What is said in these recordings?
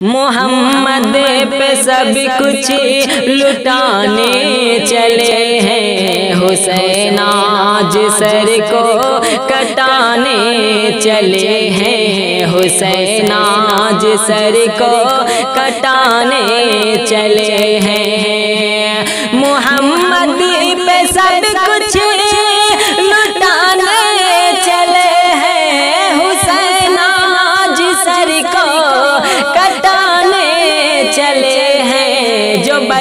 मोहम्मद पे सब कुछ लुटाने चले हैं। हुसैन आज सर को कटाने चले हैं। हुसैन आज सर को कटाने चले हैं। मोहम्मद पे सब कुछ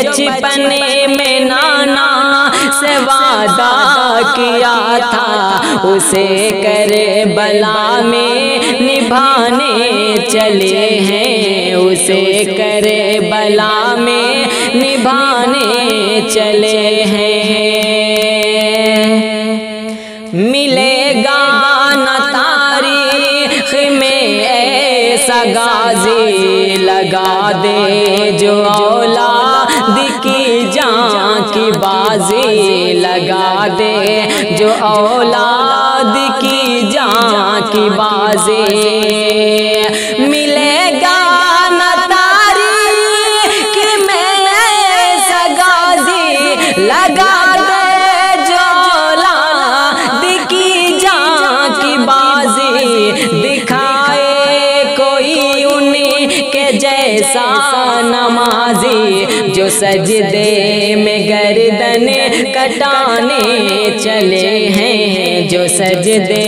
बचपने में नाना से वादा किया था। उसे करे बला में निभाने चले हैं। उसे करे बला में निभाने चले हैं। मिलेगा गाजी लगा दे जो की बाजी लगा दे जो औलाद की जान की बाजी। जैसा नमाजी, जो सजदे में गर्दन कटाने चले हैं, जो सजदे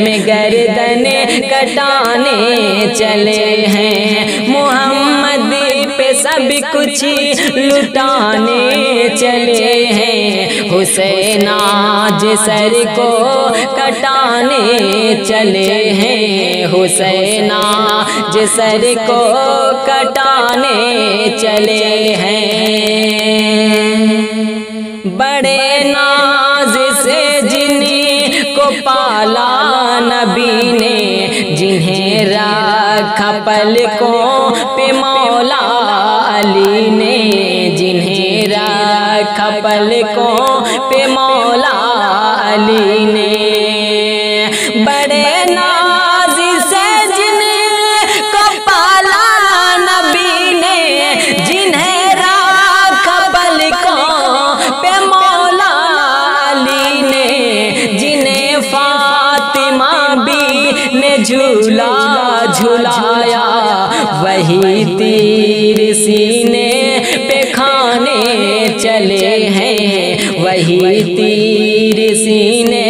में गर्दन कटाने चले हैं, मोहम्मद पे सब कुछ लुटाने चले हैं हुसैन आज सर को कटाने चले हैं। हुसैन आज सर को कटाने चले हैं। बड़े नाज से जिन्हें को पाला नबी ने, जिन्हें रखा पलकों पे मौला अली ने। रखा पलकों पे मौला अली ने। बड़े नाज से जिन्हें को पाला नबी ने, जिन्हें रखा पलकों पे मौला अली ने। जिन्हें फातिमा भी ने झूला, झुलाया, वही तीर सीने। चले हैं, वही तीर सीने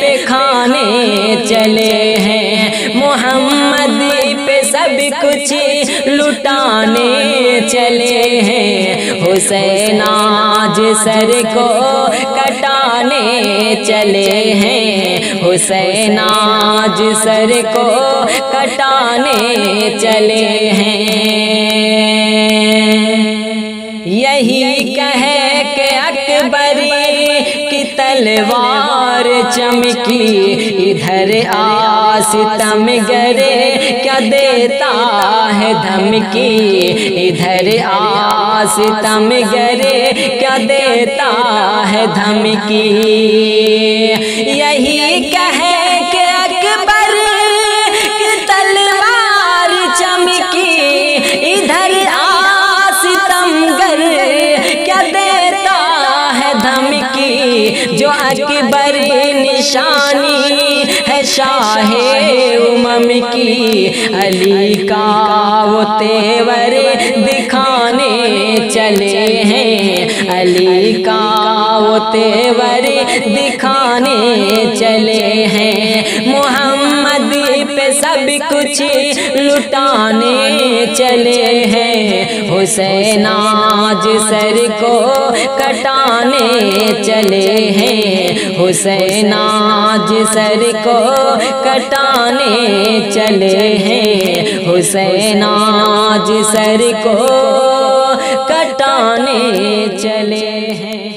पे खाने चले हैं। मोहम्मद पे सब कुछ लुटाने चले हैं। हुसैन आज सर को कटाने चले हैं। हुसैन आज सर को कटाने चले हैं। यही अकबरी की तलवार चमकी, इधर आस तम गरे, क्या देता है धमकी? इधर आस तम गरे, क्या देता है धमकी? जो अकबर निशानी है शाह उमम की, अली का वो तेवर दिखाने चले हैं। अली का वो तेवर दिखाने चले हैं। मोहम्मद सब कुछ लुटाने चले हैं। हुसैन आज सर को कटाने चले हैं। हुसैन आज सर को कटाने चले हैं। हुसैन आज सर को कटाने चले हैं।